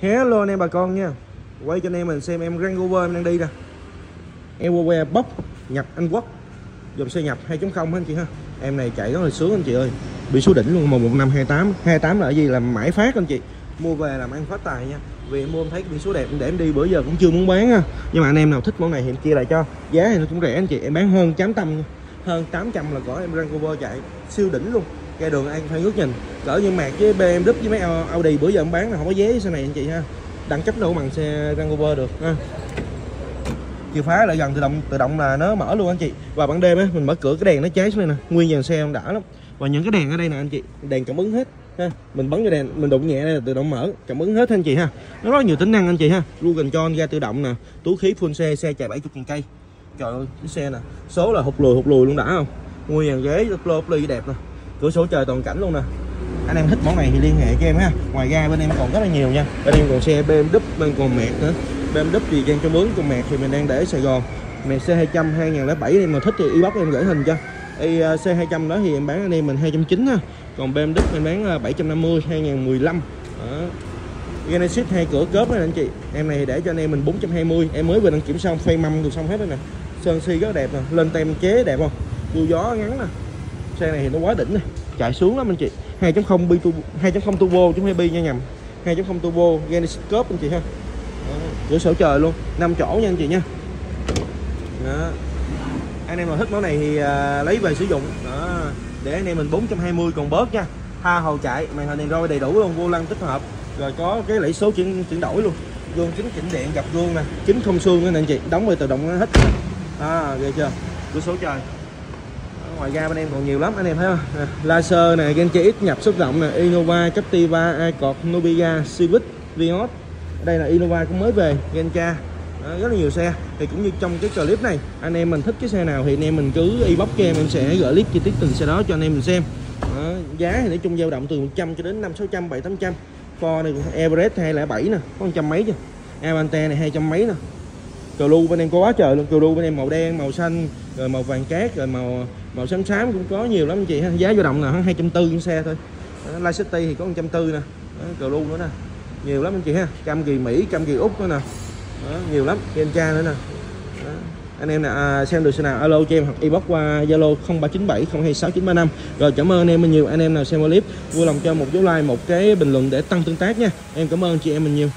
hello anh em bà con nha. Quay cho anh em mình xem em Range Rover em đang đi nè Evoque bốc nhập Anh Quốc. Dòng xe nhập 2.0 anh chị ha? Em này chạy rất là sướng anh chị ơi. Bị số đỉnh luôn 11528 28 là gì? Là mãi phát anh chị. Mua về làm ăn phát tài nha. Vì em mua em thấy cái biển số đẹp để em đi, bữa giờ cũng chưa muốn bán ha nhưng mà anh em nào thích món này thì em chia lại cho. Giá thì nó cũng rẻ anh chị, em bán hơn 800 hơn 800 là có em Range Rover chạy, siêu đỉnh luôn ra đường anh phải ngước nhìn cỡ như mạc với BMW với mấy Audi bữa giờ em bán là không có vé xe này anh chị ha đẳng cấp đâu bằng xe Range Rover được ha chìa khóa lại gần tự động tự động là nó mở luôn anh chị và ban đêm á mình mở cửa cái đèn nó cháy xuống đây nè nguyên dàn xe đã lắm và những cái đèn ở đây nè anh chị đèn cảm ứng hết ha mình bấm cái đèn mình đụng nhẹ đây là tự động mở cảm ứng hết anh chị ha nó rất nhiều tính năng anh chị ha Rugen cho ga tự động nè túi khí full xe xe chạy 70 cây trời ơi cái xe nè số là hụt lùi hụt lùi luôn đã không nguyên dàn ghế lô ly đẹp nè cửa sổ trời toàn cảnh luôn nè. Anh em thích món này thì liên hệ cho em ha. Ngoài ra bên em còn rất là nhiều nha. Bên em còn xe BMW bên còn mẹt nữa. BMW thì gian cho mướn, còn mẹt thì mình đang để ở Sài Gòn. Mẹt C200 2007 em mà thích thì inbox em gửi hình cho. Y à, C200 đó thì em bán anh em mình 290 ha. Còn BMW em bán à, 750 2015 đó. Genesis hai cửa cớp đó anh chị. Em này để cho anh em mình 420 em mới vừa đăng kiểm xong phay mâm được xong hết rồi nè. Sơn si rất đẹp nè. Lên tem chế đẹp không? Đu gió ngắn nè xe này thì nó quá đỉnh này, chạy xuống lắm anh chị. 2.0 bi turbo 2.0 turbo chứ không phải bi nha nhầm. 2.0 turbo Genesis Cup anh chị ha. Cửa sổ trời luôn. 5 chỗ nha anh chị nha. Đó. anh em mà thích món này thì à, lấy về sử dụng. Đó. để anh em mình 420 còn bớt nha. Tha hồ chạy. Màn hình đèn roi đầy đủ luôn vô lăng tích hợp. Rồi có cái lẫy số chuyển chuyển đổi luôn. Gương chính chỉnh điện gặp gương nè. Chính không xương nữa nè anh chị. Đóng về tự động hết. À ghê chưa? Cửa sổ trời ngoài ra bên em còn nhiều lắm anh em thấy không? À, laser này Genchi X nhập xuất rộng nè Innova Captiva Icon nobiga Civic Vios. Đây là Innova cũng mới về Genca đó, rất là nhiều xe. Thì cũng như trong cái clip này anh em mình thích cái xe nào thì anh em mình cứ inbox cho em em sẽ gửi clip chi tiết từng xe đó cho anh em mình xem. Đó, giá thì nói chung dao động từ 100 cho đến 5 600 7 800 Ford này Everest 207 nè có trăm mấy chứ. Avante này hai trăm mấy nè. Cờ bên em có quá trời luôn cờ bên em màu đen màu xanh rồi màu vàng cát rồi màu màu xám xám cũng có nhiều lắm. Anh chị ha giá dao động là hai trăm tư xe thôi. Light City thì có một trăm tư nè. Cờ lu nữa nè. Nhiều lắm anh chị ha. Cam kỳ mỹ cam kỳ úc nữa nè. Đó, nhiều lắm. Genca nữa nè. Đó. anh em nào à, xem được xe nào alo cho em hoặc inbox qua zalo 0397 026935 rồi cảm ơn anh em mình nhiều. Anh em nào xem clip vui lòng cho một dấu like một cái bình luận để tăng tương tác nha. Em cảm ơn chị em mình nhiều.